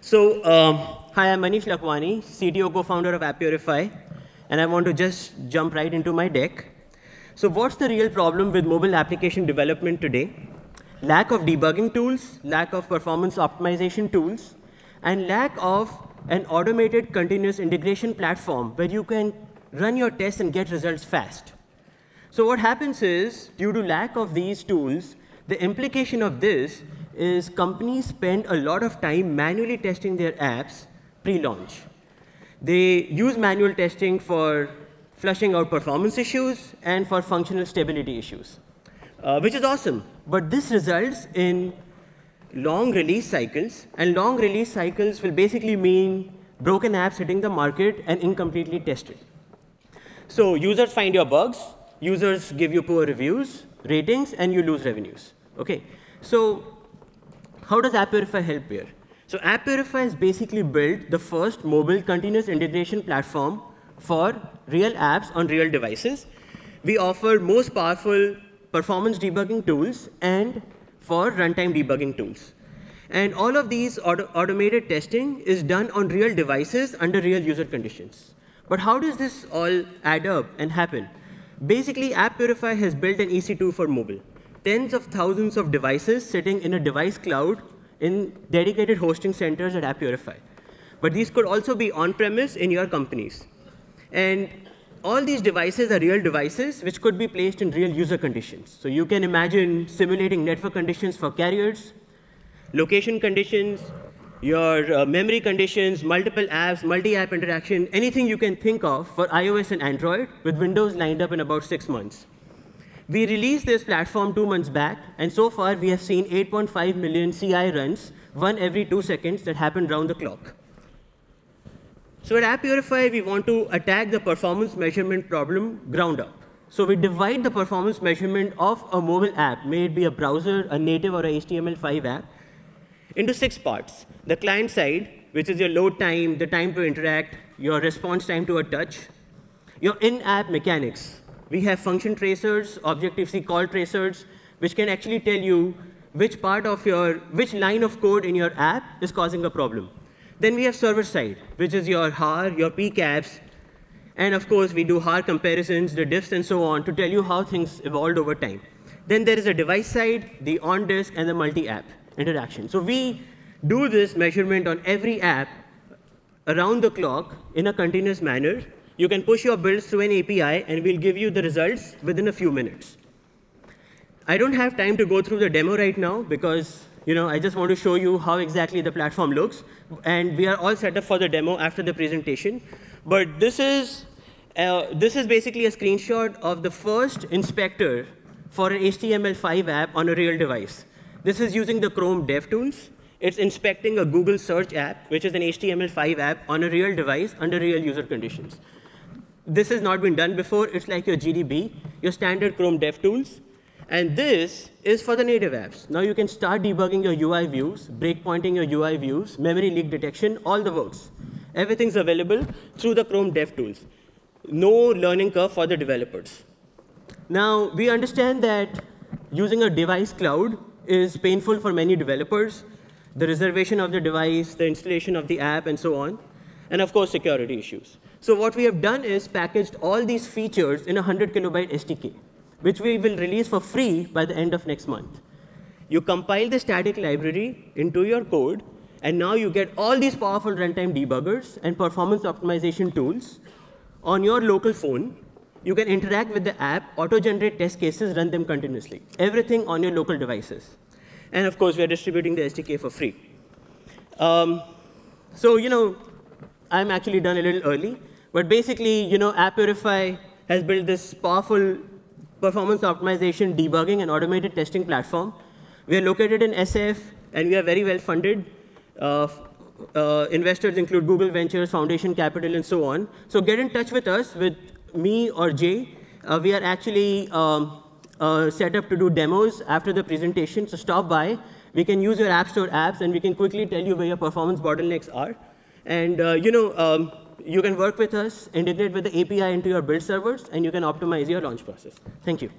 So, um, hi, I'm Manish Lachwani, CTO co-founder of Appurify, and I want to just jump right into my deck. So what's the real problem with mobile application development today? Lack of debugging tools, lack of performance optimization tools, and lack of an automated continuous integration platform where you can run your tests and get results fast. So what happens is, due to lack of these tools, the implication of this is companies spend a lot of time manually testing their apps pre-launch. They use manual testing for flushing out performance issues and for functional stability issues, uh, which is awesome. But this results in long release cycles, and long release cycles will basically mean broken apps hitting the market and incompletely tested. So users find your bugs, users give you poor reviews, ratings, and you lose revenues. Okay, so how does Appurify help here? So Appurify is basically built the first mobile continuous integration platform for real apps on real devices. We offer most powerful performance debugging tools and for runtime debugging tools. And all of these auto automated testing is done on real devices under real user conditions. But how does this all add up and happen? Basically, Appurify has built an EC2 for mobile tens of thousands of devices sitting in a device cloud in dedicated hosting centers at Appurify. But these could also be on-premise in your companies. And all these devices are real devices which could be placed in real user conditions. So you can imagine simulating network conditions for carriers, location conditions, your uh, memory conditions, multiple apps, multi-app interaction, anything you can think of for iOS and Android with Windows lined up in about six months. We released this platform two months back, and so far we have seen 8.5 million CI runs, one every two seconds that happen round the clock. So at Appurify, we want to attack the performance measurement problem ground up. So we divide the performance measurement of a mobile app, may it be a browser, a native, or a HTML5 app, into six parts. The client side, which is your load time, the time to interact, your response time to a touch, your in-app mechanics, we have function tracers, Objective-C call tracers, which can actually tell you which part of your, which line of code in your app is causing a problem. Then we have server side, which is your HAR, your PCAPs, and of course, we do HAR comparisons, the diffs, and so on to tell you how things evolved over time. Then there is a device side, the on-disk, and the multi-app interaction. So we do this measurement on every app around the clock in a continuous manner you can push your builds through an API, and we'll give you the results within a few minutes. I don't have time to go through the demo right now because you know, I just want to show you how exactly the platform looks. And we are all set up for the demo after the presentation. But this is, uh, this is basically a screenshot of the first inspector for an HTML5 app on a real device. This is using the Chrome DevTools. It's inspecting a Google search app, which is an HTML5 app on a real device under real user conditions this has not been done before. It's like your GDB, your standard Chrome DevTools. And this is for the native apps. Now you can start debugging your UI views, breakpointing your UI views, memory leak detection, all the works. Everything's available through the Chrome DevTools. No learning curve for the developers. Now, we understand that using a device cloud is painful for many developers, the reservation of the device, the installation of the app, and so on, and of course, security issues. So what we have done is packaged all these features in a 100 kilobyte SDK, which we will release for free by the end of next month. You compile the static library into your code, and now you get all these powerful runtime debuggers and performance optimization tools on your local phone. You can interact with the app, auto-generate test cases, run them continuously. Everything on your local devices. And of course, we are distributing the SDK for free. Um, so, you know, I'm actually done a little early. But basically, you know, Appurify has built this powerful performance optimization, debugging, and automated testing platform. We are located in SF, and we are very well funded. Uh, uh, investors include Google Ventures, Foundation Capital, and so on. So get in touch with us, with me or Jay. Uh, we are actually um, uh, set up to do demos after the presentation, so stop by. We can use your App Store apps, and we can quickly tell you where your performance bottlenecks are. And uh, you know, um, you can work with us, integrate with the API into your build servers, and you can optimize your launch process. Thank you.